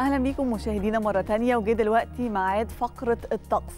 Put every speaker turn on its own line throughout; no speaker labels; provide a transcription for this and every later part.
أهلا بيكم مشاهدينا مرة تانية وجه دلوقتي ميعاد فقرة الطقس.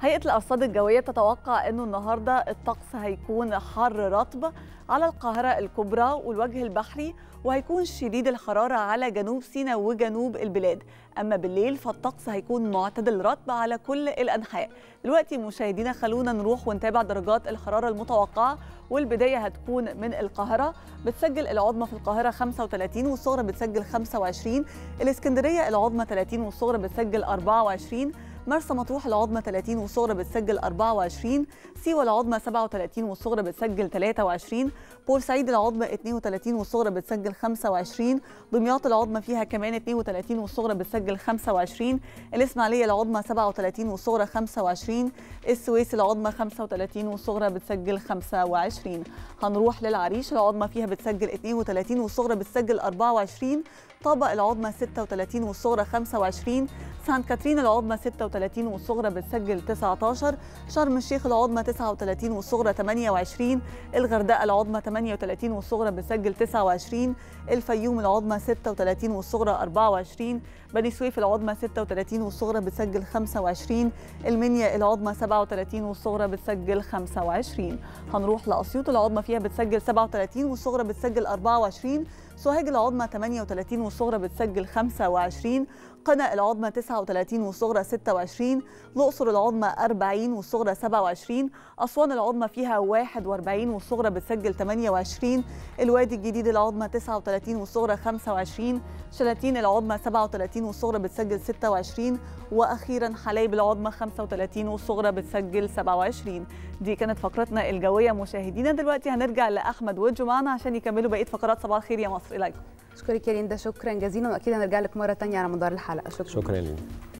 هيئة الأرصاد الجوية تتوقع إنه النهارده الطقس هيكون حر رطب على القاهرة الكبرى والوجه البحري وهيكون شديد الحرارة على جنوب سيناء وجنوب البلاد. أما بالليل فالطقس هيكون معتدل رطب على كل الأنحاء. دلوقتي مشاهدينا خلونا نروح ونتابع درجات الحرارة المتوقعة والبداية هتكون من القاهرة. بتسجل العظمى في القاهرة 35 والصغرى بتسجل 25 الإسكندرية العظمى 30 والصغرى بتسجل 24 مرسى مطروح العظمى 30 والصغرى بتسجل 24 سيوة العظمى 37 والصغرى بتسجل 23 بورسعيد العظمى 32 والصغرى بتسجل 25 دمياط العظمى فيها كمان 32 والصغرى بتسجل 25 الإسماعيلية العظمى 37 والصغرى 25 السويس العظمى 35 والصغرى بتسجل 25 هنروح للعريش العظمى فيها بتسجل 32 والصغرى بتسجل 24 طابا العظمى 36 والصغرى 25 سان كاترين العظمى 36 والصغرى بتسجل 19 شرم الشيخ العظمى 39 والصغرى 28 الغردقة العظمى 38 والصغرى بتسجل 29 الفيوم العظمى 36 والصغرى 24 بني سويف العظمى 36 والصغرى بتسجل 25 المنيا العظمى 37 والصغرى بتسجل 25 هنروح لأسيوط العظمى فيها بتسجل 37 والصغرى بتسجل 24 سوهاج العظمى 38 والصغرى بتسجل 25 قنا العظمى 39 والصغرى 26 الأقصر العظمى 40 والصغرى 27 أسوان العظمى فيها 41 والصغرى بتسجل 28 الوادي الجديد العظمى 39 والصغرى 25 شلاتين العظمى 37 والصغرى بتسجل 26 وأخيرا حلايب العظمى 35 والصغرى بتسجل 27 دي كانت فقرتنا الجوية مشاهدينا دلوقتي هنرجع لأحمد وجو معنا عشان يكملوا بقية فقرات صباح الخير يا مصر. إليكم.
اشكرك يا ليندا شكرا جزيلا وأكيد هنرجع لك مرة تانية على مدار الحلقة. شكرا.
شكرا لينا